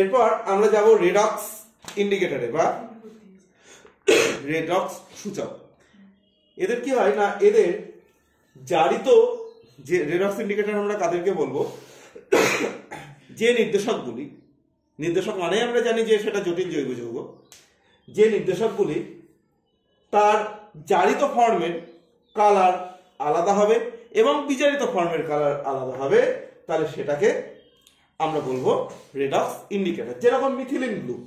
এরপর আমরা যাব রেডক্স ইন্ডিকেটরে বা রেডক্স সূচক। এদের কি হয় না, এদের জারিত যে রেডক্স ইন্ডিকেটর আমরা কাদেরকে বলব, যে নির্দেশকগুলি, নির্দেশক মানেই আমরা জানি যে সেটা জটিল জৈব যৌগ, যে নির্দেশকগুলি তার জারিত ফর্মের কালার আলাদা হবে এবং বিজারিত ফর্মের কালার আলাদা হবে, তাহলে সেটাকে আমরা বলব রেডক্স ইন্ডিকেটর। যেরকম মিথিলিন ব্লু।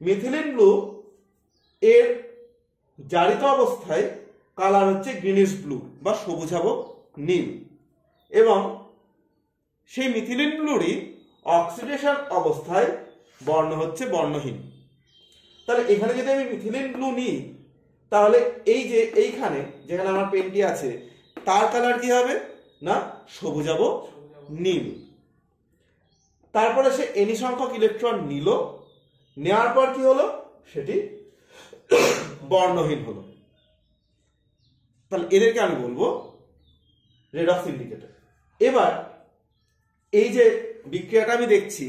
মিথিলিন ব্লু এর জারিত অবস্থায় কালার হচ্ছে গ্রিনিশ ব্লু বা সবুজাব নীল। এবং সেই মিথিলিন ব্লুরই অক্সিডেশন অবস্থায় বর্ণ হচ্ছে বর্ণহীন। তাহলে এখানে যদি আমি মিথিলিন ব্লু নিই, তাহলে এই যে এইখানে, যেখানে আমার পেনটি আছে, তার কালার কি হবে? না সবুজাব নীল। তারপরে সে এনি সংখ্যক ইলেকট্রন নিল নেওয়ার পর কি হলো? সেটি বর্ণহীন হলো। তাহলে এদেরকে আমি বলব রেডক্স ইন্ডিকেটর এবার এই যে বিক্রিয়াটা আমি দেখছি,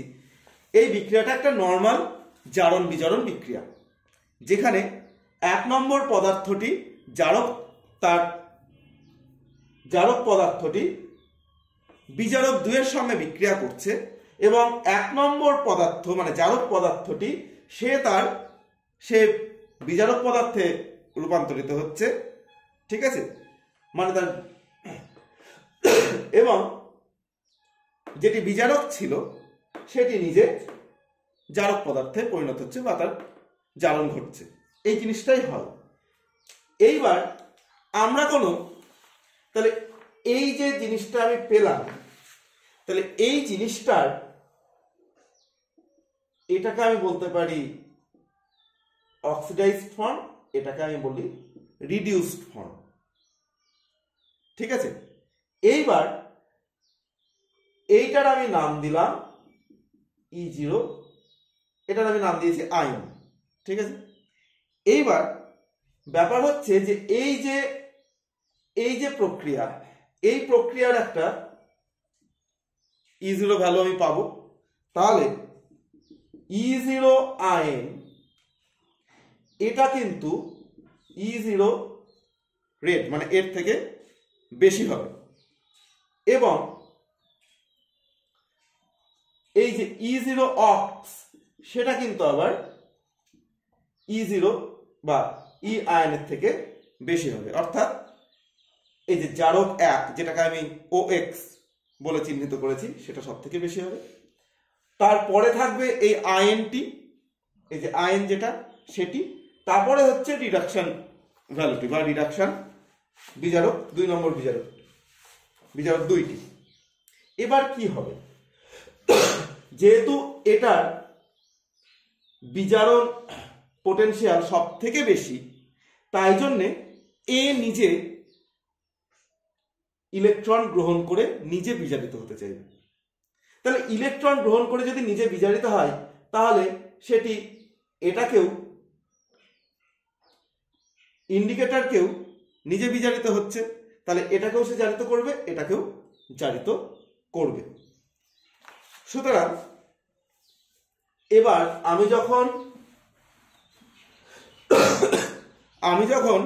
এই বিক্রিয়াটা একটা নর্মাল জারণ বিজারণ বিক্রিয়া, যেখানে এক নম্বর পদার্থটি জারক তার জারক পদার্থটি বিজারক দুইয়ের সঙ্গে বিক্রিয়া করছে এবং এক নম্বর পদার্থ মানে জারক পদার্থটি, সে তার, সে বিজারক পদার্থে রূপান্তরিত হচ্ছে, ঠিক আছে? মানে তার, এবং যেটি বিজারক ছিল, সেটি নিজে জারক পদার্থে পরিণত হচ্ছে বা তার জারণ ঘটছে। এই জিনিসটাই হয়। এইবার আমরা কোনো, তাহলে এই যে জিনিসটা আমি পেলাম, তাহলে এই জিনিসটার এটাকে আমি বলতে পারি অক্সিডাইজড ফর্ম এটাকে আমি বলি রিডিউসড ফর্ম ঠিক আছে? এইবার এইটার আমি নাম দিলাম ই জিরো এটার আমি নাম দিয়েছি আইন ঠিক আছে? এইবার ব্যাপার হচ্ছে যে এই যে এই যে প্রক্রিয়া, এই প্রক্রিয়ার একটা ই জিরো ভ্যালু আমি পাবো। তাহলে ই জিরো আইন, এটা কিন্তু ই জিরো রেট মানে এর থেকে বেশি হবে। এবং এই যে ই জিরো অক্স সেটা কিন্তু আবার ই জিরো বা ই আয়নের থেকে বেশি হবে। অর্থাৎ এই যে জারক এক, যেটাকে আমি ও এক্স বলে চিহ্নিত করেছি, সেটা সব থেকে বেশি হবে। তারপরে থাকবে এই আইএনটি, এই যে আইএন যেটা, সেটি। তারপরে হচ্ছে রিডাকশন ভ্যালুটি বা রিডাকশন বিজারক, দুই নম্বর বিজারক বিচারক দুইটি। এবার কি হবে? যেহেতু এটার বিজারণ পোটেনশিয়াল সব থেকে বেশি, তাই জন্যে এ নিজে ইলেকট্রন গ্রহণ করে নিজে বিজারিত হতে চাইবে। তাহলে ইলেকট্রন গ্রহণ করে যদি নিজে বিজারিত হয়, তাহলে সেটি এটাকেও ইন্ডিকেটরকেও নিজে বিজারিত হচ্ছে। তাহলে এটাকেও সে জারিত করবে, এটাকেও জারিত করবে। সুতরাং এবার আমি যখন আমি যখন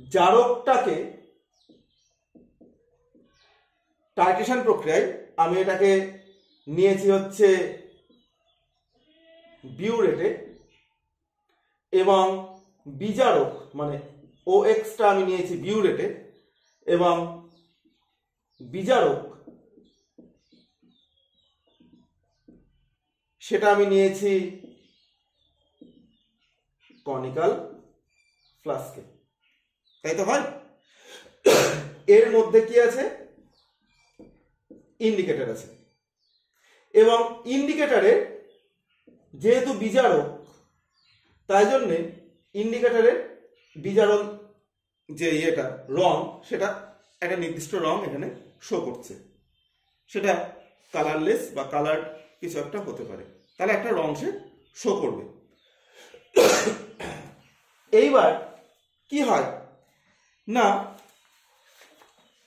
জারকটাকে টার্টেশন প্রক্রিয়ায় আমি এটাকে নিয়েছি হচ্ছে বিউরেটে এবং বিজারক মানে ও এক্সটা আমি নিয়েছি বিউরেটে এবং বিজারক সেটা আমি নিয়েছি কনিকাল ফ্লাস্কে। তাই তো হয় এর মধ্যে কি আছে? ইন্ডিকেটর আছে। এবং ইন্ডিকেটরে যেহেতু বিজারক তাই জন্যে ইন্ডিকেটরের বিজারণ যে ইয়েটা, রং, সেটা একটা নির্দিষ্ট রং এখানে শো করছে। সেটা কালারলেস বা কালার কিছু একটা হতে পারে। তাহলে একটা রং সে শো করবে। এইবার কি হয়? না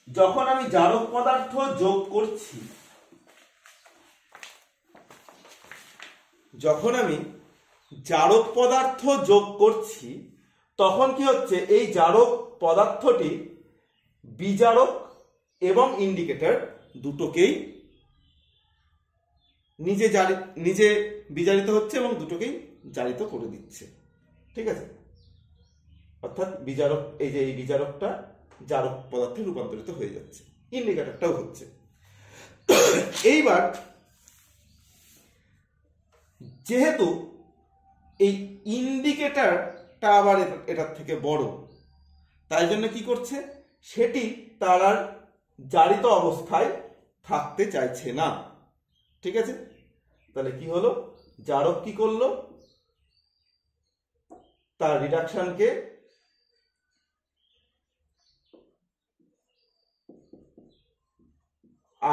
যখন আমি জারক পদার্থ যোগ করছি, যখন আমি জারক পদার্থ যোগ করছি, তখন কি হচ্ছে? এই জারক পদার্থটি বিজারক এবং ইন্ডিকেটর দুটোকেই নিজে জারি, নিজে বিজারিত হচ্ছে এবং দুটোকেই জারিত করে দিচ্ছে। ঠিক আছে? অর্থাৎ বিজারক, এই যে এই বিজারকটা জারক পদার্থে রূপান্তরিত হয়ে যাচ্ছে। ইন্ডিকেটরটাও হচ্ছে। এইবার যেহেতু এই ইন্ডিকেটরটা আবার এটার থেকে বড়, তাই জন্য কি করছে? সেটি তার আর জারিত অবস্থায় থাকতে চাইছে না। ঠিক আছে? তাহলে কি হলো? জারক কি করল? তার রিডাকশনকে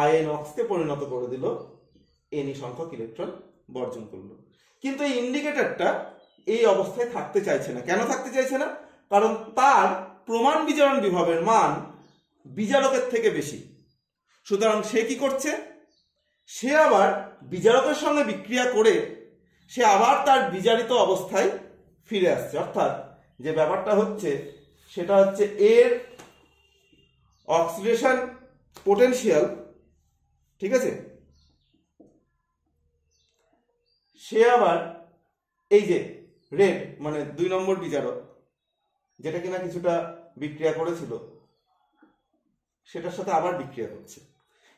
আয়ন অক্সকে পরিণত করে দিল। এনি সংখ্যক ইলেকট্রন বর্জন করল। কিন্তু এই ইন্ডিকেটরটা এই অবস্থায় থাকতে চাইছে না। কেন থাকতে চাইছে না? কারণ তার প্রমাণ বিজারণ বিভবের মান বিজারকের থেকে বেশি। সুতরাং সে কি করছে? সে আবার বিজারকের সঙ্গে বিক্রিয়া করে সে আবার তার বিজারিত অবস্থায় ফিরে আসছে। অর্থাৎ যে ব্যাপারটা হচ্ছে, সেটা হচ্ছে এর অক্সিডেশন পোটেনশিয়াল ঠিক আছে? সে আবার এই যে রেড মানে দুই নম্বর বিচারক, যেটা কিনা কিছুটা বিক্রিয়া করেছিল, সেটার সাথে আবার বিক্রিয়া করছে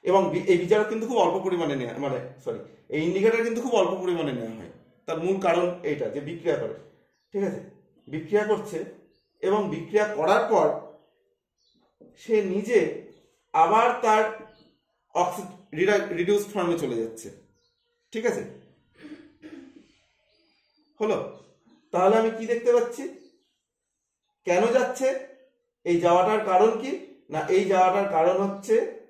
এবং এই বিচারক কিন্তু খুব অল্প পরিমাণে নেওয়া মানে সরি এই ইন্ডিকেটার কিন্তু খুব অল্প পরিমাণে নেওয়া হয়। তার মূল কারণ এইটা যে বিক্রিয়া করে। ঠিক আছে? বিক্রিয়া করছে এবং বিক্রিয়া করার পর সে নিজে আবার তার অক্সি রিডিউস ফর্মে চলে যাচ্ছে। ঠিক আছে? হলো? তাহলে আমি কি দেখতে পাচ্ছি? কেন যাচ্ছে? এই যাওয়াটার কারণ কি? না, এই যাওয়াটার কারণ হচ্ছে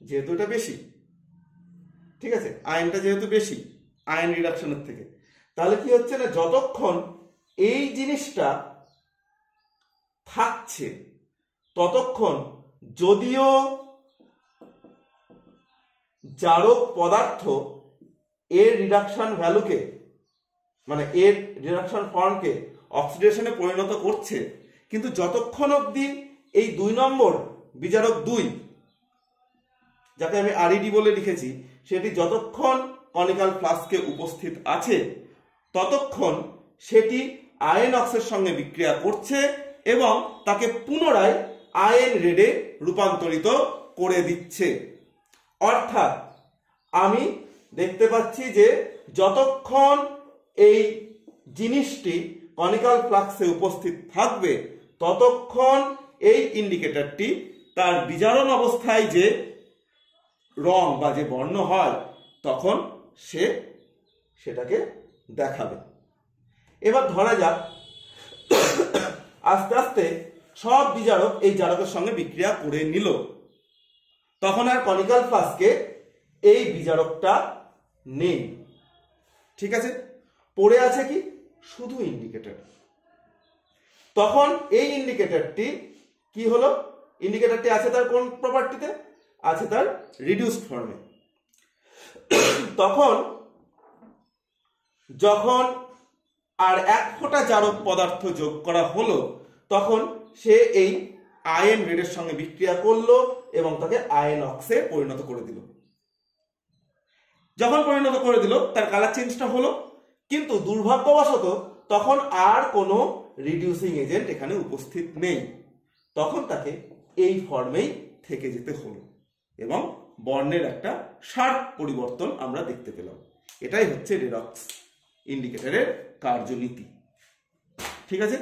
যেহেতু এটা বেশি। ঠিক আছে? আয়নটা যেহেতু বেশি আয়ন রিডাকশনের থেকে। তাহলে কি হচ্ছে না, যতক্ষণ এই জিনিসটা থাকছে, ততক্ষণ যদিও জারক পদার্থ এর রিডাকশন ভ্যালুকে মানে এর রিডাকশন ফর্মকে অক্সিডেশনে পরিণত করছে, কিন্তু যতক্ষণ অবধি এই দুই নম্বর বিজারক দুই, যাকে আমি আরইডি বলে লিখেছি, সেটি যতক্ষণ কনিকাল ফ্লাস্কে উপস্থিত আছে, ততক্ষণ সেটি আয়ন অক্সের সঙ্গে বিক্রিয়া করছে এবং তাকে পুনরায় আয়ন রেডে রূপান্তরিত করে দিচ্ছে। অর্থাৎ আমি দেখতে পাচ্ছি যে যতক্ষণ এই জিনিসটি কনিকাল ফ্লাক্সে উপস্থিত থাকবে, ততক্ষণ এই ইন্ডিকেটরটি তার বিজারণ অবস্থায় যে রং বা যে বর্ণ হয়, তখন সে সেটাকে দেখাবে। এবার ধরা যাক, আস্তে আস্তে সব বিজারক এই জারকের সঙ্গে বিক্রিয়া করে নিল। তখন আর কনিকাল ফ্লাস্কে এই বিজারকটা নেই। ঠিক আছে? পড়ে আছে কি? শুধু ইন্ডিকেটর তখন এই ইন্ডিকেটরটি কি হলো? ইন্ডিকেটরটি আছে তার কোন প্রপার্টিতে আছে তার রিডিউসড ফর্মে তখন যখন আর এক ফোঁটা জারক পদার্থ যোগ করা হলো, তখন সে এই আয়ন রেডের সঙ্গে বিক্রিয়া করল এবং তাকে আয়ন অক্সে পরিণত করে দিল। যখন পরিণত করে দিল, তার কালার চেঞ্জটা হলো, কিন্তু দুর্ভাগ্যবশত তখন আর কোনো রিডিউসিং এজেন্ট এখানে উপস্থিত নেই। তখন তাকে এই ফর্মেই থেকে যেতে হলো এবং বর্ণের একটা শার্প পরিবর্তন আমরা দেখতে পেলাম। এটাই হচ্ছে রেডক্স ইন্ডিকেটরের কার্যনীতি। ঠিক আছে?